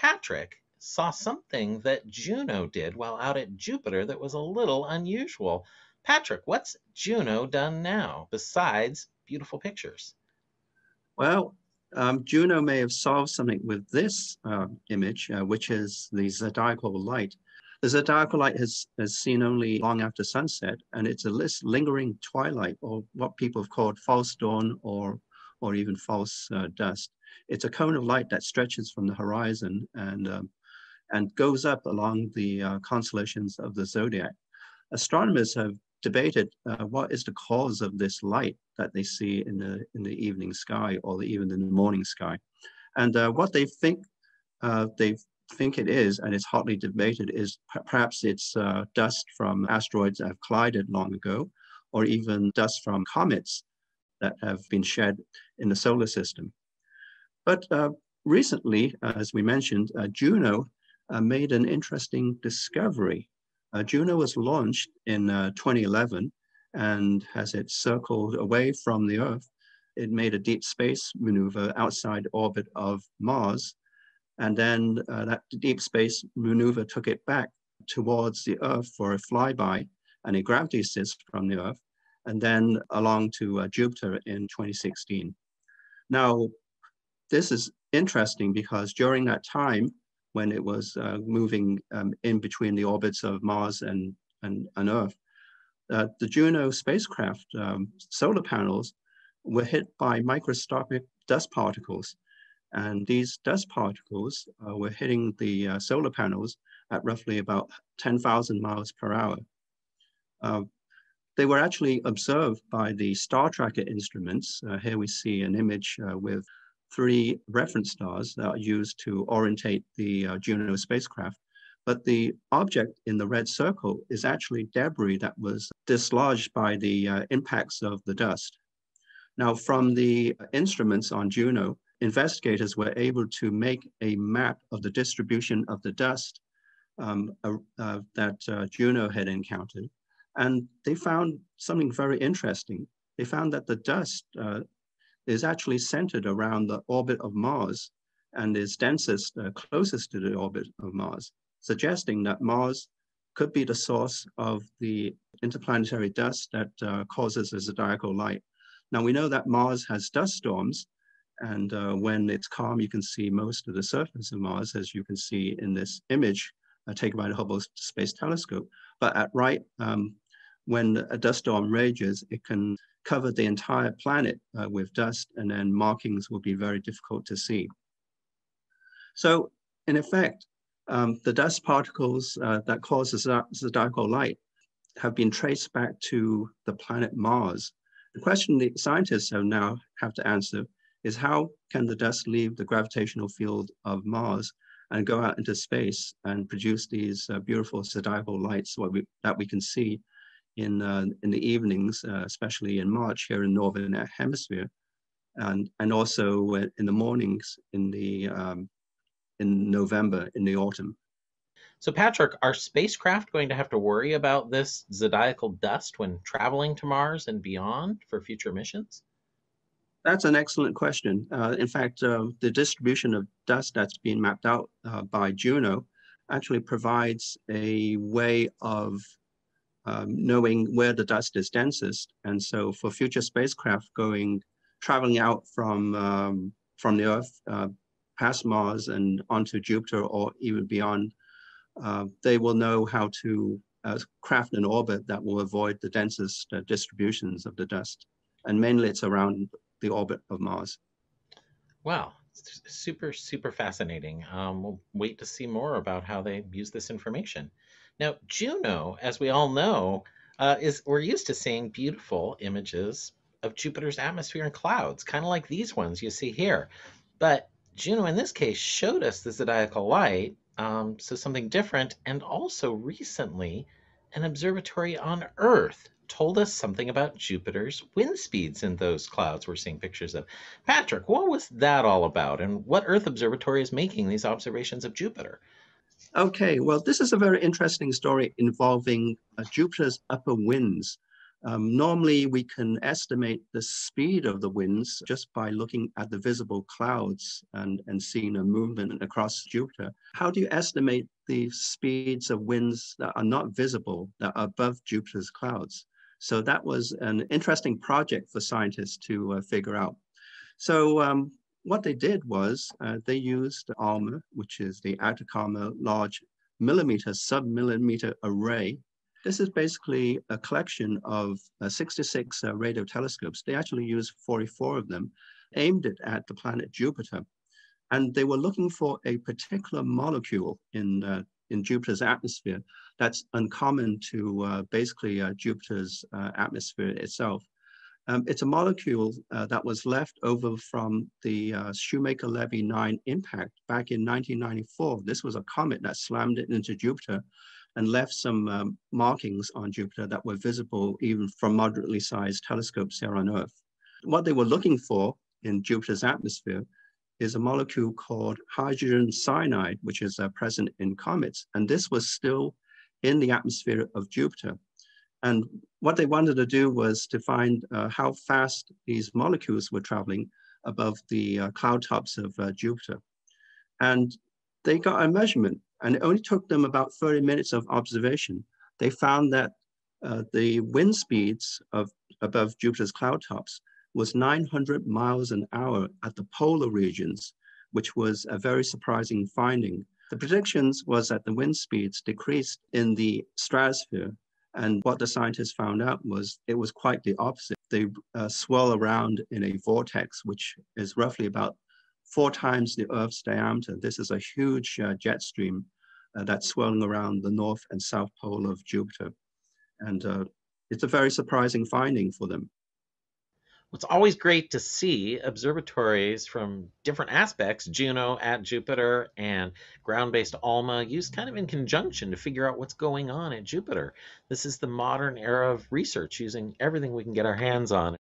Patrick saw something that Juno did while out at Jupiter that was a little unusual. Patrick, what's Juno done now besides beautiful pictures? Well, um, Juno may have solved something with this uh, image, uh, which is the zodiacal light. The zodiacal light has, is seen only long after sunset, and it's a lingering twilight, or what people have called false dawn or, or even false uh, dusk. It's a cone of light that stretches from the horizon and, um, and goes up along the uh, constellations of the zodiac. Astronomers have debated uh, what is the cause of this light that they see in the in the evening sky or even in the morning sky, and uh, what they think uh, they think it is, and it's hotly debated, is perhaps it's uh, dust from asteroids that have collided long ago, or even dust from comets that have been shed in the solar system. But uh, recently, as we mentioned, uh, Juno made an interesting discovery uh, Juno was launched in uh, 2011 and as it circled away from the Earth, it made a deep space maneuver outside orbit of Mars. And then uh, that deep space maneuver took it back towards the Earth for a flyby and a gravity assist from the Earth, and then along to uh, Jupiter in 2016. Now, this is interesting because during that time, when it was uh, moving um, in between the orbits of Mars and, and, and Earth. Uh, the Juno spacecraft um, solar panels were hit by microscopic dust particles. And these dust particles uh, were hitting the uh, solar panels at roughly about 10,000 miles per hour. Uh, they were actually observed by the star tracker instruments. Uh, here we see an image with three reference stars that are used to orientate the uh, Juno spacecraft. But the object in the red circle is actually debris that was dislodged by the uh, impacts of the dust. Now, from the instruments on Juno, investigators were able to make a map of the distribution of the dust um, uh, that uh, Juno had encountered. And they found something very interesting. They found that the dust uh, is actually centered around the orbit of Mars and is densest, uh, closest to the orbit of Mars, suggesting that Mars could be the source of the interplanetary dust that uh, causes the zodiacal light. Now we know that Mars has dust storms, and uh, when it's calm, you can see most of the surface of Mars, as you can see in this image uh, taken by the Hubble Space Telescope. But at right, um, when a dust storm rages, it can cover the entire planet uh, with dust and then markings will be very difficult to see. So in effect, um, the dust particles uh, that cause the zodiacal light have been traced back to the planet Mars. The question the scientists have now have to answer is how can the dust leave the gravitational field of Mars and go out into space and produce these uh, beautiful zodiacal lights we, that we can see in, uh, in the evenings, uh, especially in March here in Northern Hemisphere, and, and also in the mornings in, the, um, in November in the autumn. So, Patrick, are spacecraft going to have to worry about this zodiacal dust when traveling to Mars and beyond for future missions? That's an excellent question. Uh, in fact, uh, the distribution of dust that's being mapped out uh, by Juno actually provides a way of um, knowing where the dust is densest. And so for future spacecraft going, traveling out from, um, from the Earth, uh, past Mars and onto Jupiter or even beyond, uh, they will know how to uh, craft an orbit that will avoid the densest uh, distributions of the dust. And mainly it's around the orbit of Mars. Wow, super, super fascinating. Um, we'll wait to see more about how they use this information. Now, Juno, as we all know, uh, is we're used to seeing beautiful images of Jupiter's atmosphere and clouds, kind of like these ones you see here. But Juno, in this case, showed us the zodiacal light, um, so something different, and also recently, an observatory on Earth told us something about Jupiter's wind speeds in those clouds we're seeing pictures of. Patrick, what was that all about, and what Earth Observatory is making these observations of Jupiter? Okay, well, this is a very interesting story involving uh, Jupiter's upper winds. Um, normally, we can estimate the speed of the winds just by looking at the visible clouds and, and seeing a movement across Jupiter. How do you estimate the speeds of winds that are not visible, that are above Jupiter's clouds? So that was an interesting project for scientists to uh, figure out. So um, what they did was uh, they used ALMA, which is the Atacama Large Millimeter Submillimeter Array, this is basically a collection of uh, 66 uh, radio telescopes. They actually used 44 of them, aimed it at the planet Jupiter. And they were looking for a particular molecule in, uh, in Jupiter's atmosphere that's uncommon to uh, basically uh, Jupiter's atmosphere itself. Um, it's a molecule that was left over from the Shoemaker-Levy 9 impact back in 1994. This was a comet that slammed it into Jupiter and left some um, markings on Jupiter that were visible even from moderately sized telescopes here on Earth. What they were looking for in Jupiter's atmosphere is a molecule called hydrogen cyanide, which is uh, present in comets. And this was still in the atmosphere of Jupiter. And what they wanted to do was to find uh, how fast these molecules were traveling above the uh, cloud tops of uh, Jupiter. And they got a measurement and it only took them about 30 minutes of observation. They found that uh, the wind speeds of above Jupiter's cloud tops was 900 miles an hour at the polar regions, which was a very surprising finding. The predictions was that the wind speeds decreased in the stratosphere. And what the scientists found out was it was quite the opposite. They uh, swirl around in a vortex, which is roughly about four times the Earth's diameter. This is a huge uh, jet stream uh, that's swirling around the north and south pole of Jupiter. And uh, it's a very surprising finding for them. It's always great to see observatories from different aspects, Juno at Jupiter and ground based ALMA, used kind of in conjunction to figure out what's going on at Jupiter. This is the modern era of research using everything we can get our hands on.